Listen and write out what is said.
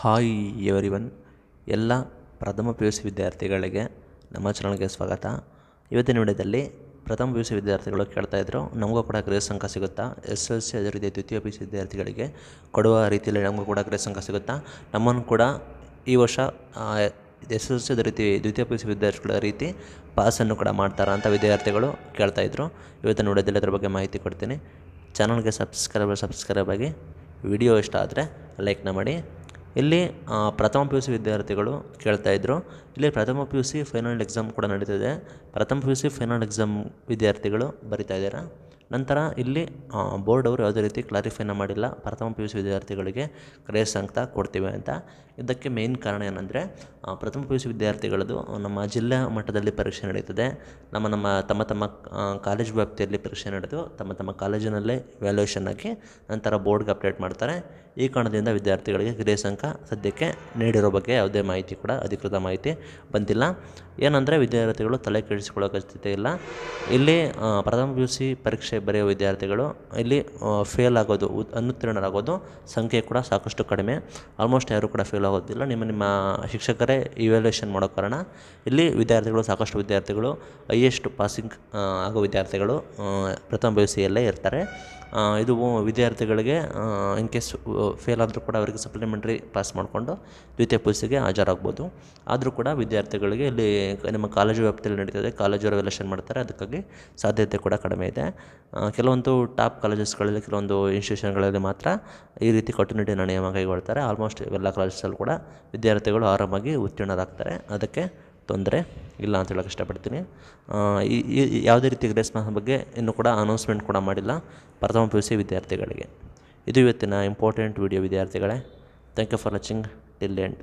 Hi everyone. ಎಲ್ಲ ಪ್ರಥಮ P U C ವಿದ್ಯಾರ್ಥಿಗಳಿಗೆ ನಮ್ಮ ಚಾನಲ್ಗೆ ಸ್ವಾಗತ. ಇವತ್ತಿನ ವಿಡಿಯೋದಲ್ಲಿ ಪ್ರಥಮ ಪಿ ಯು ಸಿ ವಿದ್ಯಾರ್ಥಿಗಳು ಕೇಳ್ತಾಯಿದ್ರು ನಮಗೂ ಕೂಡ ಗ್ರೇಸ್ ಅಂಕ ಸಿಗುತ್ತಾ? ಎಸ್ ಎಲ್ ಸಿ ಅದೇ ರೀತಿ ದ್ವಿತೀಯ ಪಿ ಯು ಸಿ ವಿದ್ಯಾರ್ಥಿಗಳಿಗೆ ಕೊಡುವ ರೀತಿಯಲ್ಲಿ ನಮಗೂ ಕೂಡ ಗ್ರೇಸ್ ಅಂಕ ಸಿಗುತ್ತಾ? ನಮ್ಮನ್ನು ಕೂಡ ಈ ವರ್ಷ ಎಸ್ ಎಲ್ ಸಿ ಅದೇ ರೀತಿ ದ್ವಿತೀಯ ಪಿ ಯು ಸಿ ವಿದ್ಯಾರ್ಥಿಗಳ ರೀತಿ ಪಾಸನ್ನು ಕೂಡ ಮಾಡ್ತಾರಾ ಅಂತ ವಿದ್ಯಾರ್ಥಿಗಳು ಕೇಳ್ತಾಯಿದ್ರು ಇವತ್ತಿನ ವಿಡಿಯೋದಲ್ಲಿ ಅದರ ಬಗ್ಗೆ ಮಾಹಿತಿ ಕೊಡ್ತೀನಿ. ಚಾನಲ್ಗೆ ಸಬ್ಸ್ಕ್ರೈಬರ್ ಸಬ್ಸ್ಕ್ರೈಬ್ ಆಗಿ ವಿಡಿಯೋ ಇಷ್ಟ ಆದರೆ ಲೈಕ್ನ ಮಾಡಿ. ಇಲ್ಲಿ ಪ್ರಥಮ ಪಿ ಯು ಸಿ ವಿದ್ಯಾರ್ಥಿಗಳು ಕೇಳ್ತಾ ಇದ್ದರು ಇಲ್ಲಿ ಪ್ರಥಮ P U C final exam ಕೂಡ ನಡೀತಿದೆ. ಪ್ರಥಮ P U C final exam ವಿದ್ಯಾರ್ಥಿಗಳು ಬರಿತಾ ಇದ್ದಾರೆ ನಂತರ ಇಲ್ಲಿ ಬೋರ್ಡ್ ಅವರು ಯಾವುದೇ ರೀತಿ ಕ್ಲಾರಿಫೈನ ಮಾಡಿಲ್ಲ. ಪ್ರಥಮ ಪಿ ಯು ಸಿ ವಿದ್ಯಾರ್ಥಿಗಳಿಗೆ ಗ್ರೇಸ್ ಅಂತ ಕೊಡ್ತೀವಿ ಅಂತ. ಇದಕ್ಕೆ ಮೇಯ್ನ್ ಕಾರಣ ಏನಂದರೆ ಪ್ರಥಮ ಪಿ ಯು ಸಿ ವಿದ್ಯಾರ್ಥಿಗಳದ್ದು, ನಮ್ಮ ಜಿಲ್ಲಾ ಮಟ್ಟದಲ್ಲಿ ಪರೀಕ್ಷೆ ನಡೀತದೆ. ನಮ್ಮ ನಮ್ಮ, ತಮ್ಮ ತಮ್ಮ ಕಾಲೇಜ್ ವ್ಯಾಪ್ತಿಯಲ್ಲಿ ಪರೀಕ್ಷೆ ನಡೆದು, ತಮ್ಮ ತಮ್ಮ ಕಾಲೇಜಿನಲ್ಲೇ ವ್ಯಾಲ್ಯೂಯೇಷನ್ ಹಾಕಿ, ನಂತರ ಬೋರ್ಡ್ಗೆ ಅಪ್ಡೇಟ್ ಮಾಡ್ತಾರೆ. ಈ ಕಾರಣದಿಂದ ವಿದ್ಯಾರ್ಥಿಗಳಿಗೆ ಗ್ರೇಸ್ ಅಂಕ ಸದ್ಯಕ್ಕೆ ನೀಡಿರೋ ಬಗ್ಗೆ ಯಾವುದೇ ಮಾಹಿತಿ ಕೂಡ ಅಧಿಕೃತ ಮಾಹಿತಿ ಬಂದಿಲ್ಲ. ಏನಂದರೆ ವಿದ್ಯಾರ್ಥಿಗಳು ತಲೆ ಕೆಡಿಸಿಕೊಳ್ಳೋ ಅಗತ್ಯತೆ ಇಲ್ಲ. ಇಲ್ಲಿ ಪ್ರಥಮ ಪಿ ಯು ಸಿ ಪರೀಕ್ಷೆ ಬರೆಯೋ ವಿದ್ಯಾರ್ಥಿಗಳು ಇಲ್ಲಿ ಫೇಲ್ ಆಗೋದು ಅನುತ್ತೀರ್ಣರಾಗೋದು ಸಂಖ್ಯೆ ಕೂಡ ಸಾಕಷ್ಟು ಕಡಿಮೆ. ಆಲ್ಮೋಸ್ಟ್ ಯಾರು ಕೂಡ ಫೇಲ್ ಆಗೋದಿಲ್ಲ. ನಿಮ್ಮ ನಿಮ್ಮ ಶಿಕ್ಷಕರೇ ಇವ್ಯಾಲ್ಯೂಯೇಷನ್ ಮಾಡೋ ಕಾರಣ ಇಲ್ಲಿ ವಿದ್ಯಾರ್ಥಿಗಳು, ಸಾಕಷ್ಟು ವಿದ್ಯಾರ್ಥಿಗಳು ಹೈಯೆಸ್ಟ್ ಪಾಸಿಂಗ್ ಆಗೋ ವಿದ್ಯಾರ್ಥಿಗಳು ಪ್ರಥಮ ಪಿ ಯು ಸಿಯಲ್ಲೇ ಇರ್ತಾರೆ. ಇದು ವಿದ್ಯಾರ್ಥಿಗಳಿಗೆ ಇನ್ ಕೇಸ್ ಫೇಲ್ ಆದರೂ ಕೂಡ ಅವರಿಗೆ ಸಪ್ಲಿಮೆಂಟ್ರಿ ಪಾಸ್ ಮಾಡಿಕೊಂಡು ದ್ವಿತೀಯ ಪಿ ಯು ಸಿಗೆ ಹಾಜರಾಗ್ಬೋದು. ಆದರೂ ಕೂಡ ವಿದ್ಯಾರ್ಥಿಗಳಿಗೆ ಇಲ್ಲಿ ನಿಮ್ಮ ಕಾಲೇಜು ವ್ಯಾಪ್ತಿಯಲ್ಲಿ ನಡೀತದೆ, ಕಾಲೇಜು ರೆವಲ್ಯೂಷನ್ ಮಾಡ್ತಾರೆ, ಅದಕ್ಕಾಗಿ ಸಾಧ್ಯತೆ ಕೂಡ ಕಡಿಮೆ ಇದೆ. ಕೆಲವೊಂದು ಟಾಪ್ ಕಾಲೇಜಸ್ಗಳಲ್ಲಿ ಕೆಲವೊಂದು ಇನ್ಸ್ಟಿಟ್ಯೂಷನ್ಗಳಲ್ಲಿ ಮಾತ್ರ ಈ ರೀತಿ ಕಟ್ಟುನಿಟ್ಟಿನ ನಿಯಮ ಕೈಗೊಳ್ತಾರೆ. ಆಲ್ಮೋಸ್ಟ್ ಎಲ್ಲ ಕಾಲೇಜಸ್ಸಲ್ಲೂ ಕೂಡ ವಿದ್ಯಾರ್ಥಿಗಳು ಆರಾಮಾಗಿ ಉತ್ತೀರ್ಣರಾಗ್ತಾರೆ. ಅದಕ್ಕೆ ತೊಂದರೆ ಇಲ್ಲ ಅಂತ ಹೇಳೋಕೆ ಇಷ್ಟಪಡ್ತೀನಿ. ಈ ಯಾವುದೇ ರೀತಿ ಗ್ರೇಸ್ ಮಾರ್ಕ್ಸ್ ಬಗ್ಗೆ ಇನ್ನೂ ಕೂಡ ಅನೌನ್ಸ್ಮೆಂಟ್ ಕೂಡ ಮಾಡಿಲ್ಲ. ಪ್ರಥಮ ಪಿ ವಿದ್ಯಾರ್ಥಿಗಳಿಗೆ. ಇದು ಇವತ್ತಿನ ಇಂಪಾರ್ಟೆಂಟ್ ವಿಡಿಯೋ ವಿದ್ಯಾರ್ಥಿಗಳೇ. Thank you for watching till end